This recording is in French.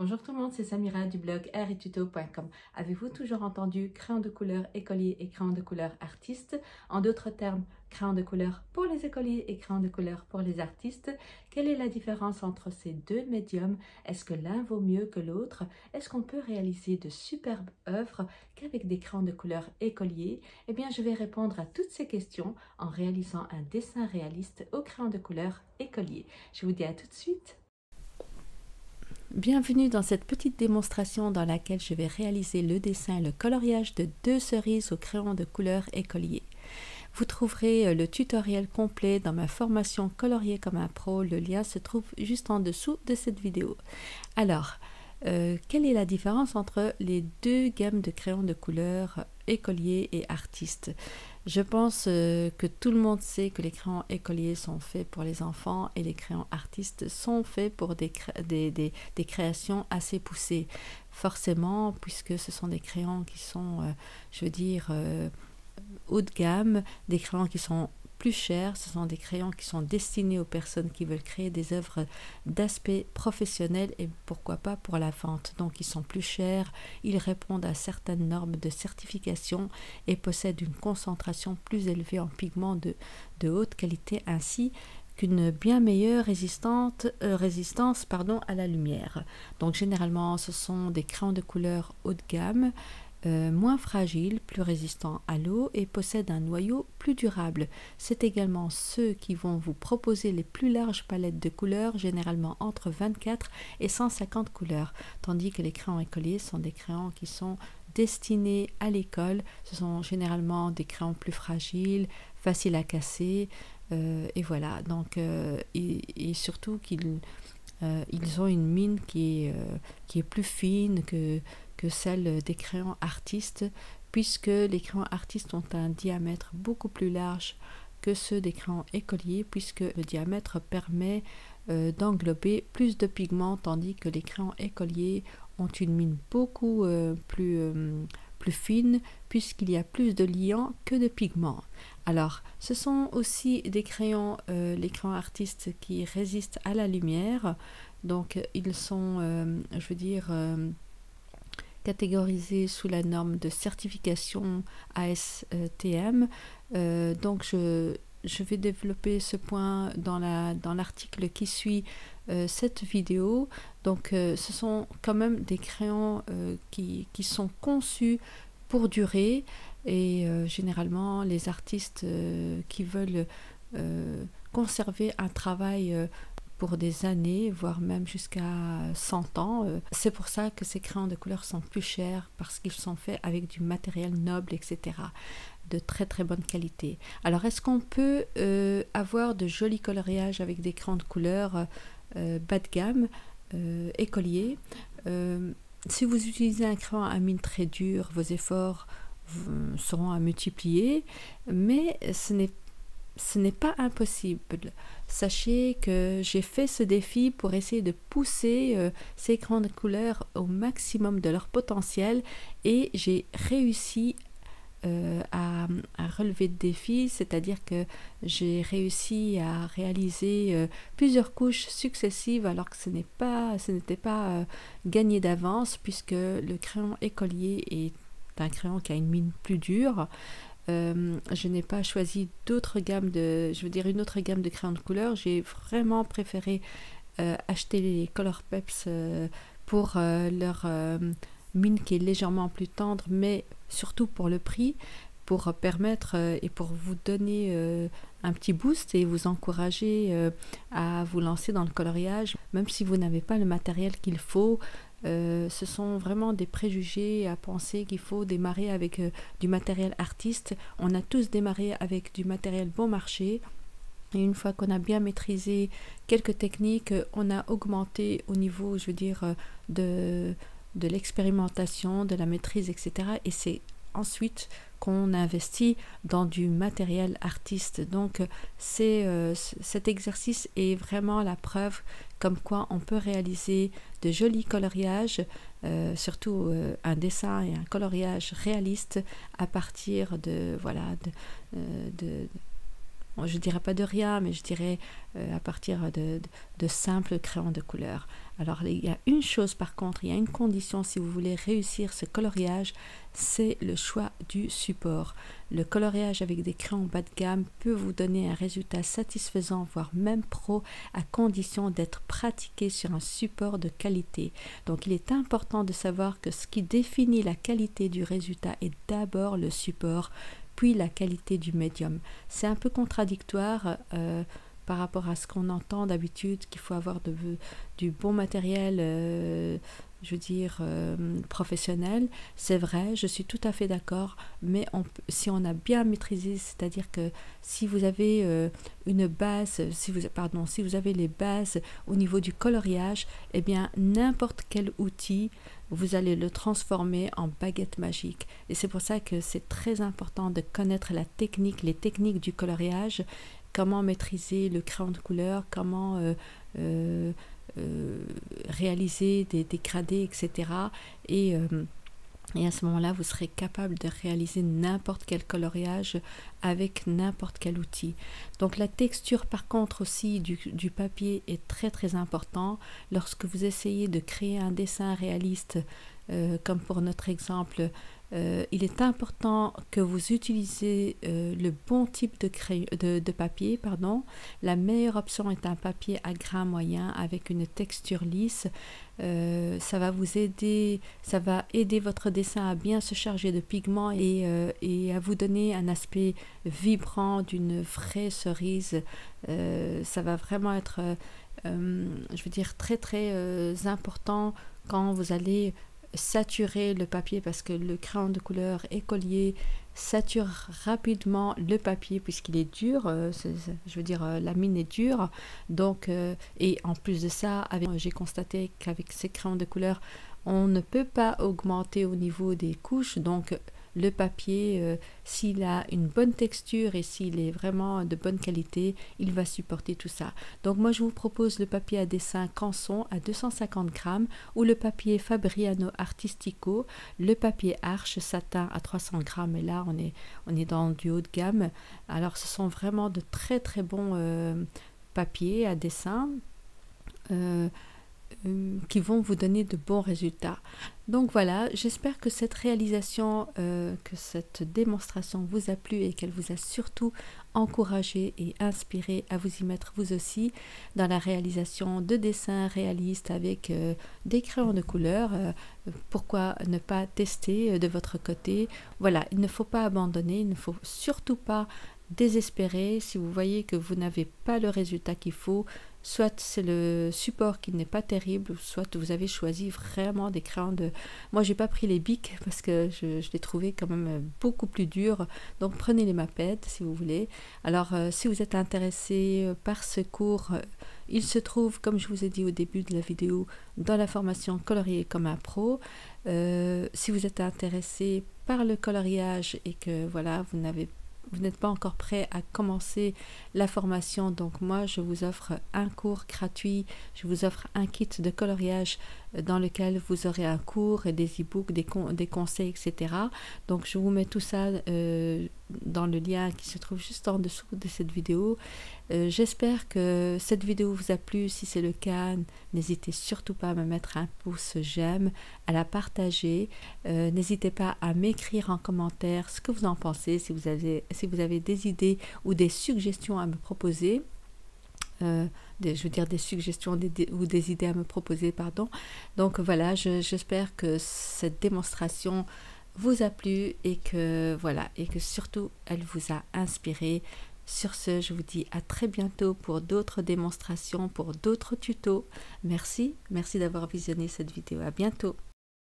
Bonjour tout le monde, c'est Samira du blog rtuto.com. Avez-vous toujours entendu crayon de couleur écolier et crayon de couleur artiste? En d'autres termes, crayon de couleur pour les écoliers et crayon de couleur pour les artistes. Quelle est la différence entre ces deux médiums? Est-ce que l'un vaut mieux que l'autre? Est-ce qu'on peut réaliser de superbes œuvres qu'avec des crayons de couleur écolier Eh bien, je vais répondre à toutes ces questions en réalisant un dessin réaliste au crayon de couleur écolier. Je vous dis à tout de suite Bienvenue dans cette petite démonstration dans laquelle je vais réaliser le dessin et le coloriage de deux cerises au crayon de couleur écolier. Vous trouverez euh, le tutoriel complet dans ma formation colorier comme un pro. Le lien se trouve juste en dessous de cette vidéo. Alors, euh, quelle est la différence entre les deux gammes de crayons de couleur écolier et artiste? Je pense euh, que tout le monde sait que les crayons écoliers sont faits pour les enfants et les crayons artistes sont faits pour des, créations assez poussées. Forcément, puisque ce sont des crayons qui sont, euh, je veux dire, euh, haut de gamme, des crayons qui sont plus chers. Ce sont des crayons qui sont destinés aux personnes qui veulent créer des œuvres d'aspect professionnel et pourquoi pas pour la vente. Donc ils sont plus chers, ils répondent à certaines normes de certification et possèdent une concentration plus élevée en pigments de, haute qualité ainsi qu'une bien meilleure euh, résistance à la lumière. Donc généralement ce sont des crayons de couleur haut de gamme euh, moins fragile, plus résistant à l'eau et possède un noyau plus durable. C'est également ceux qui vont vous proposer les plus larges palettes de couleurs, généralement entre 24 et 150 couleurs, tandis que les crayons écoliers sont des crayons qui sont destinés à l'école. Ce sont généralement des crayons plus fragiles, faciles à casser, euh, et voilà. Donc, euh, et, surtout qu'ils ils ont une mine qui est, qui est plus fine que que celle des crayons artistes, puisque les crayons artistes ont un diamètre beaucoup plus large que ceux des crayons écoliers, puisque le diamètre permet euh, d'englober plus de pigments, tandis que les crayons écoliers ont une mine beaucoup euh, plus, euh, plus fine, puisqu'il y a plus de liants que de pigments. Alors, ce sont aussi des crayons, les crayons artistes qui résistent à la lumière, donc ils sont, je veux dire, catégorisé sous la norme de certification ASTM. Euh, donc je, je, vais développer ce point dans l'article dans qui suit euh, cette vidéo. Donc euh, ce sont quand même des crayons qui, qui, sont conçus pour durer et généralement les artistes qui veulent conserver un travail pour des années, voire même jusqu'à 100 ans. Euh, c'est pour ça que ces crayons de couleur sont plus chers parce qu'ils sont faits avec du matériel noble, etc. de très très bonne qualité. Alors est-ce qu'on peut euh, avoir de jolis coloriages avec des crayons de couleur euh, bas de gamme, écoliers Si vous utilisez un crayon à mine très dure, vos efforts seront à multiplier, mais ce n'est ce n'est pas impossible. Sachez que j'ai fait ce défi pour essayer de pousser euh, ces grandes couleurs au maximum de leur potentiel et j'ai réussi euh, à, relever le défi, c'est-à-dire que j'ai réussi à réaliser euh, plusieurs couches successives alors que ce n'était pas gagné d'avance puisque le crayon écolier est un crayon qui a une mine plus dure. Euh, je n'ai pas choisi d'autres gammes de, je veux dire une autre gamme de crayons de couleur. J'ai vraiment préféré euh, acheter les Color Peps euh, pour leur mine qui est légèrement plus tendre, mais surtout pour le prix, pour permettre et pour vous donner un petit boost et vous encourager à vous lancer dans le coloriage, même si vous n'avez pas le matériel qu'il faut. Euh, ce sont vraiment des préjugés à penser qu'il faut démarrer avec euh, du matériel artiste. On a tous démarré avec du matériel bon marché. Et une fois qu'on a bien maîtrisé quelques techniques, on a augmenté au niveau, je veux dire, euh, de, de l'expérimentation, de la maîtrise, etc. Et c'est ensuite qu'on investit dans du matériel artiste. Donc c'est euh, cet exercice est vraiment la preuve comme quoi on peut réaliser de jolis coloriages, euh, surtout euh, un dessin et un coloriage réaliste à partir de voilà de, je dirais pas de rien, mais je dirais à partir de, de simples crayons de couleur. Alors il y a une chose par contre, il y a une condition si vous voulez réussir ce coloriage, c'est le choix du support. Le coloriage avec des crayons bas de gamme peut vous donner un résultat satisfaisant, voire même pro, à condition d'être pratiqué sur un support de qualité. Donc il est important de savoir que ce qui définit la qualité du résultat est d'abord le support, puis la qualité du médium. C'est un peu contradictoire. Euh, par rapport à ce qu'on entend d'habitude, qu'il faut avoir de, du bon matériel, euh, je veux dire, euh, professionnel. C'est vrai, je suis tout à fait d'accord, mais on, si on a bien maîtrisé, c'est-à-dire que si vous avez une base, si vous, pardon, si vous avez les bases au niveau du coloriage, eh bien, n'importe quel outil, vous allez le transformer en baguette magique. Et c'est pour ça que c'est très important de connaître la technique, les techniques du coloriage comment maîtriser le crayon de couleur, comment euh, euh, euh, réaliser des dégradés, etc. Et, et à ce moment-là, vous serez capable de réaliser n'importe quel coloriage avec n'importe quel outil. Donc la texture par contre aussi du, papier est très très important. Lorsque vous essayez de créer un dessin réaliste, comme pour notre exemple, euh, il est important que vous utilisez euh, le bon type de, de, papier. Pardon. La meilleure option est un papier à grain moyen avec une texture lisse. Euh, ça va vous aider, ça va aider votre dessin à bien se charger de pigments et à vous donner un aspect vibrant d'une vraie cerise. ça va vraiment être, je veux dire, très très important quand vous allez saturer le papier parce que le crayon de couleur écolier sature rapidement le papier puisqu'il est dur, euh, je veux dire euh, la mine est dure, donc euh, et en plus de ça, j'ai constaté qu'avec ces crayons de couleur, on ne peut pas augmenter au niveau des couches, donc le papier, euh, s'il a une bonne texture et s'il est vraiment de bonne qualité, il va supporter tout ça. Donc moi je vous propose le papier à dessin Canson à 250 grammes ou le papier Fabriano Artistico, le papier Arche satin à 300 grammes et là on est, on est dans du haut de gamme. Alors ce sont vraiment de très très bons euh, papiers à dessin. Euh, euh, qui vont vous donner de bons résultats. Donc voilà, j'espère que cette réalisation, euh, que cette démonstration vous a plu et qu'elle vous a surtout encouragé et inspiré à vous y mettre vous aussi dans la réalisation de dessins réalistes avec euh, des crayons de couleur. pourquoi ne pas tester de votre côté Voilà, il ne faut pas abandonner, il ne faut surtout pas désespérer si vous voyez que vous n'avez pas le résultat qu'il faut soit c'est le support qui n'est pas terrible, soit vous avez choisi vraiment des crayons de... Moi, j'ai pas pris les bics parce que je, les trouvais quand même beaucoup plus durs. Donc, prenez les mapettes si vous voulez. Alors, euh, si vous êtes intéressé euh, par ce cours, euh, il se trouve, comme je vous ai dit au début de la vidéo, dans la formation colorier comme un pro. si vous êtes intéressé par le coloriage et que voilà, vous n'avez pas vous n'êtes pas encore prêt à commencer la formation, donc moi je vous offre un cours gratuit, je vous offre un kit de coloriage dans lequel vous aurez un cours et des e-books, des, des, conseils, etc. Donc je vous mets tout ça euh, dans le lien qui se trouve juste en dessous de cette vidéo. Euh, j'espère que cette vidéo vous a plu. Si c'est le cas, n'hésitez surtout pas à me mettre un pouce j'aime, à la partager. Euh, n'hésitez pas à m'écrire en commentaire ce que vous en pensez, si vous avez, si vous avez des idées ou des suggestions à me proposer. Euh, je veux dire des suggestions ou des idées à me proposer, pardon. Donc voilà, j'espère que cette démonstration vous a plu et que voilà et que surtout elle vous a inspiré. Sur ce, je vous dis à très bientôt pour d'autres démonstrations, pour d'autres tutos. Merci, merci d'avoir visionné cette vidéo. À bientôt.